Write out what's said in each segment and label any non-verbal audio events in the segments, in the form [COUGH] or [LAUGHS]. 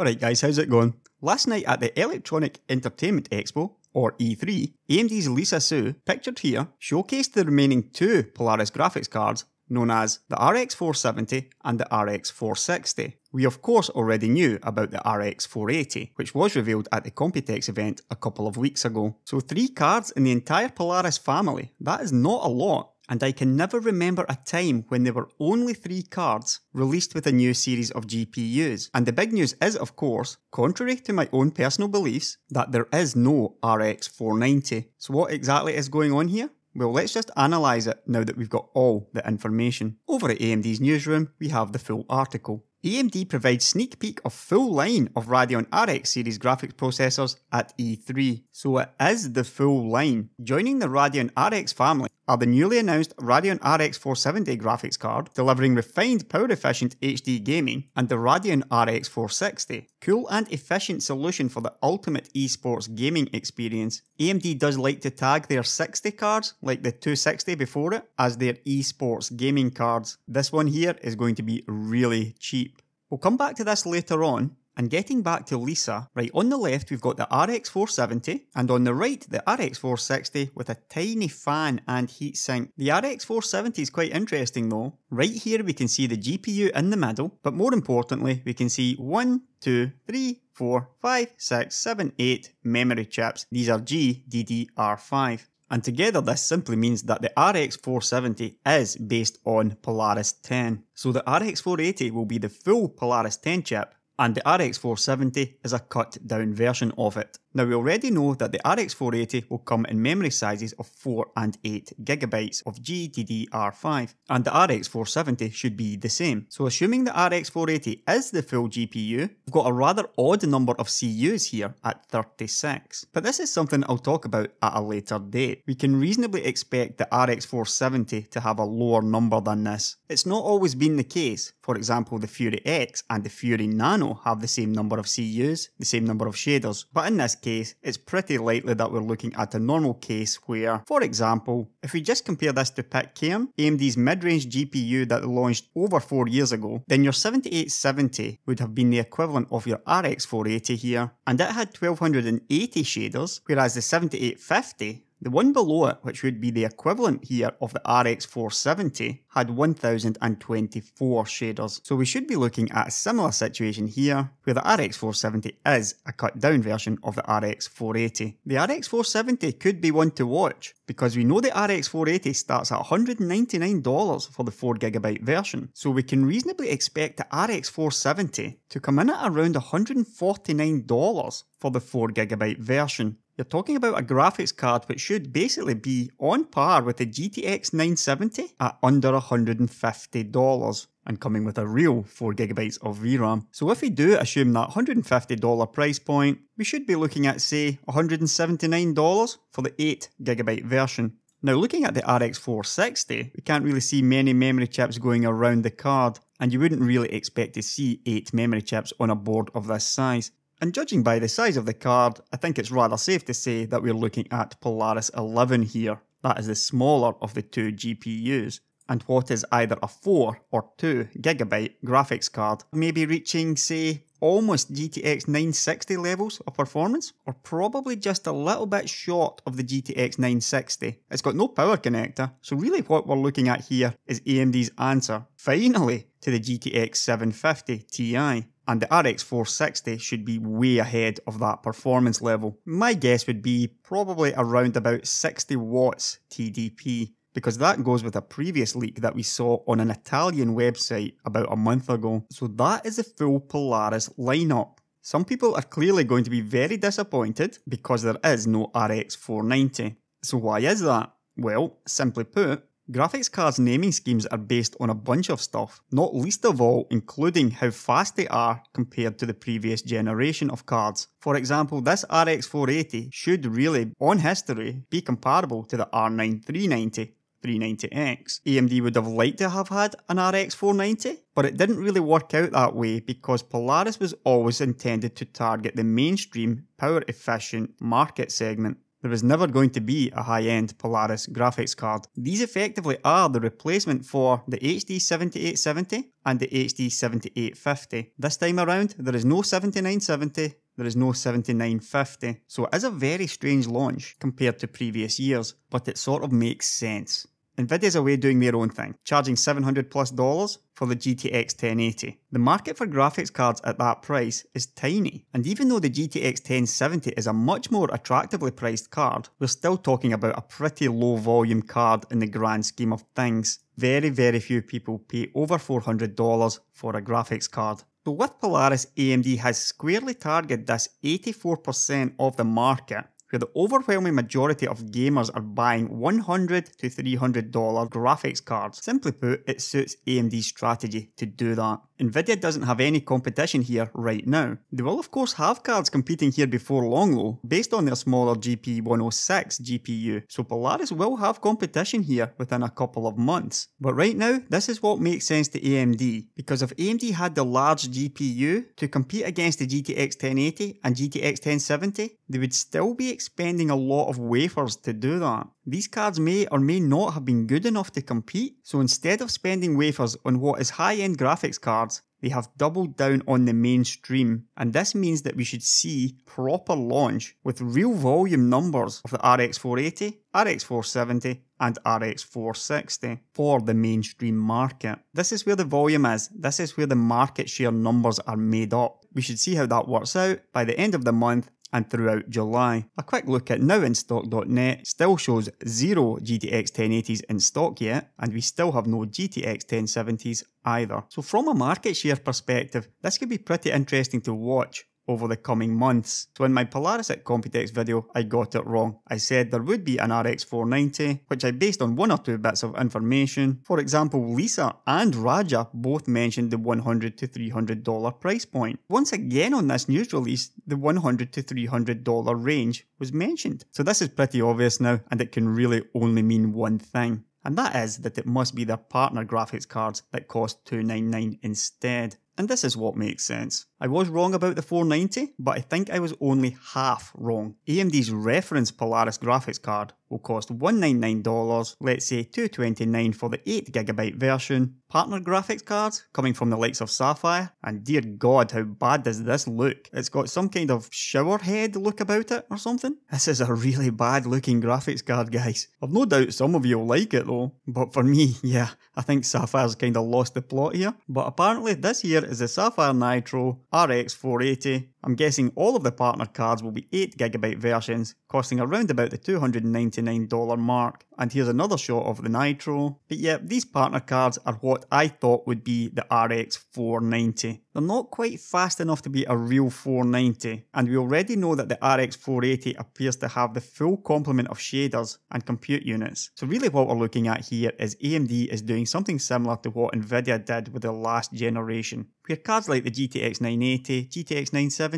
Alright guys, how's it going? Last night at the Electronic Entertainment Expo, or E3, AMD's Lisa Su, pictured here, showcased the remaining two Polaris graphics cards known as the RX 470 and the RX 460. We of course already knew about the RX 480, which was revealed at the Computex event a couple of weeks ago. So three cards in the entire Polaris family, that is not a lot, and I can never remember a time when there were only three cards released with a new series of GPUs. And the big news is, of course, contrary to my own personal beliefs, that there is no RX 490. So what exactly is going on here? Well, let's just analyse it now that we've got all the information. Over at AMD's newsroom, we have the full article. AMD provides sneak peek of full line of Radeon RX series graphics processors at E3, so it is the full line. Joining the Radeon RX family are the newly announced Radeon RX 470 graphics card, delivering refined power efficient HD gaming, and the Radeon RX 460, cool and efficient solution for the ultimate esports gaming experience. AMD does like to tag their 60 cards, like the 260 before it, as their esports gaming cards. This one here is going to be really cheap. We'll come back to this later on, and getting back to Lisa, right on the left we've got the RX 470 and on the right the RX 460 with a tiny fan and heatsink. The RX 470 is quite interesting though. Right here we can see the GPU in the middle, but more importantly we can see 1, 2, 3, 4, 5, 6, 7, 8 memory chips. These are GDDR5. And together this simply means that the RX 470 is based on Polaris 10. So the RX 480 will be the full Polaris 10 chip and the RX 470 is a cut down version of it. Now we already know that the RX 480 will come in memory sizes of 4 and 8 gigabytes of GDDR5 and the RX 470 should be the same. So assuming the RX 480 is the full GPU, we've got a rather odd number of CUs here at 36. But this is something I'll talk about at a later date. We can reasonably expect the RX 470 to have a lower number than this. It's not always been the case. For example, the Fury X and the Fury Nano have the same number of CUs, the same number of shaders, but in this case, it's pretty likely that we're looking at a normal case where, for example, if we just compare this to Pitcairn, AMD's mid-range GPU that launched over 4 years ago, then your 7870 would have been the equivalent of your RX 480 here, and it had 1280 shaders, whereas the 7850 the one below it, which would be the equivalent here of the RX 470, had 1024 shaders. So we should be looking at a similar situation here, where the RX 470 is a cut down version of the RX 480. The RX 470 could be one to watch, because we know the RX 480 starts at $199 for the 4GB version, so we can reasonably expect the RX 470 to come in at around $149 for the 4GB version. You're talking about a graphics card which should basically be on par with the GTX 970 at under $150 and coming with a real 4GB of VRAM. So if we do assume that $150 price point, we should be looking at say $179 for the 8GB version. Now looking at the RX 460, we can't really see many memory chips going around the card, and you wouldn't really expect to see 8 memory chips on a board of this size. And judging by the size of the card, I think it's rather safe to say that we're looking at Polaris 11 here. That is the smaller of the two GPUs. And what is either a 4 or 2 gigabyte graphics card, maybe reaching, say, almost GTX 960 levels of performance, or probably just a little bit short of the GTX 960. It's got no power connector, so really what we're looking at here is AMD's answer, finally, to the GTX 750 Ti and the RX 460 should be way ahead of that performance level. My guess would be probably around about 60 watts TDP, because that goes with a previous leak that we saw on an Italian website about a month ago. So that is the full Polaris lineup. Some people are clearly going to be very disappointed because there is no RX 490. So why is that? Well, simply put, Graphics cards naming schemes are based on a bunch of stuff, not least of all including how fast they are compared to the previous generation of cards. For example, this RX 480 should really, on history, be comparable to the R9 390. 390X. AMD would have liked to have had an RX 490, but it didn't really work out that way because Polaris was always intended to target the mainstream, power efficient market segment. There was never going to be a high-end Polaris graphics card. These effectively are the replacement for the HD 7870 and the HD 7850. This time around, there is no 7970, there is no 7950, so it is a very strange launch compared to previous years, but it sort of makes sense. Nvidia's away doing their own thing, charging 700 plus dollars for the GTX 1080. The market for graphics cards at that price is tiny, and even though the GTX 1070 is a much more attractively priced card, we're still talking about a pretty low volume card in the grand scheme of things. Very, very few people pay over $400 for a graphics card. So with Polaris, AMD has squarely targeted this 84% of the market where the overwhelming majority of gamers are buying 100 to $300 graphics cards. Simply put, it suits AMD's strategy to do that. Nvidia doesn't have any competition here right now. They will of course have cards competing here before long though, based on their smaller GP106 GPU, so Polaris will have competition here within a couple of months. But right now, this is what makes sense to AMD, because if AMD had the large GPU to compete against the GTX 1080 and GTX 1070, they would still be expending a lot of wafers to do that. These cards may or may not have been good enough to compete, so instead of spending wafers on what is high-end graphics cards, they have doubled down on the mainstream, and this means that we should see proper launch with real volume numbers of the RX 480, RX 470, and RX 460 for the mainstream market. This is where the volume is, this is where the market share numbers are made up. We should see how that works out by the end of the month and throughout July. A quick look at nowinstock.net still shows zero GTX 1080s in stock yet, and we still have no GTX 1070s either. So from a market share perspective, this could be pretty interesting to watch over the coming months. So in my Polaris at Computex video, I got it wrong. I said there would be an RX 490, which I based on one or two bits of information. For example, Lisa and Raja both mentioned the 100 to $300 price point. Once again on this news release, the 100 to $300 range was mentioned. So this is pretty obvious now, and it can really only mean one thing and that is that it must be their partner graphics cards that cost 299 instead. And this is what makes sense. I was wrong about the 490, but I think I was only half wrong. AMD's reference Polaris graphics card will cost $199, let's say 229 for the 8GB version. Partner graphics cards coming from the likes of Sapphire, and dear god how bad does this look? It's got some kind of shower head look about it or something. This is a really bad looking graphics card guys. I've no doubt some of you will like it though, but for me, [LAUGHS] yeah, I think Sapphire's kinda lost the plot here. But apparently this here is the Sapphire Nitro RX 480 I'm guessing all of the partner cards will be 8GB versions, costing around about the $299 mark. And here's another shot of the Nitro. But yeah, these partner cards are what I thought would be the RX 490. They're not quite fast enough to be a real 490, and we already know that the RX 480 appears to have the full complement of shaders and compute units. So really what we're looking at here is AMD is doing something similar to what Nvidia did with the last generation, where cards like the GTX 980, GTX 970,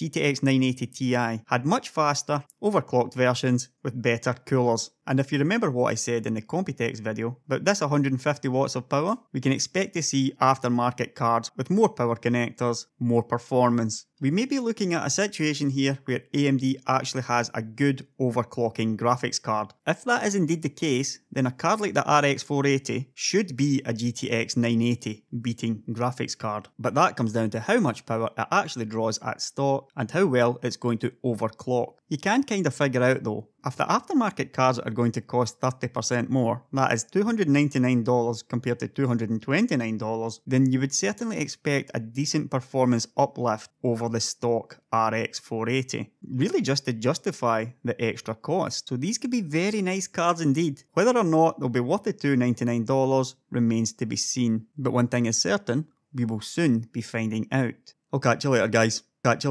GTX 980 Ti had much faster, overclocked versions with better coolers. And if you remember what I said in the Computex video about this 150 watts of power, we can expect to see aftermarket cards with more power connectors, more performance. We may be looking at a situation here where AMD actually has a good overclocking graphics card. If that is indeed the case, then a card like the RX 480 should be a GTX 980 beating graphics card. But that comes down to how much power it actually draws at stock and how well it's going to overclock. You can kind of figure out though, if the aftermarket cars are going to cost 30% more, that is $299 compared to $229, then you would certainly expect a decent performance uplift over the stock RX 480, really just to justify the extra cost. So these could be very nice cars indeed. Whether or not they'll be worth the $299 remains to be seen, but one thing is certain, we will soon be finding out. I'll catch you later guys. Catch you later.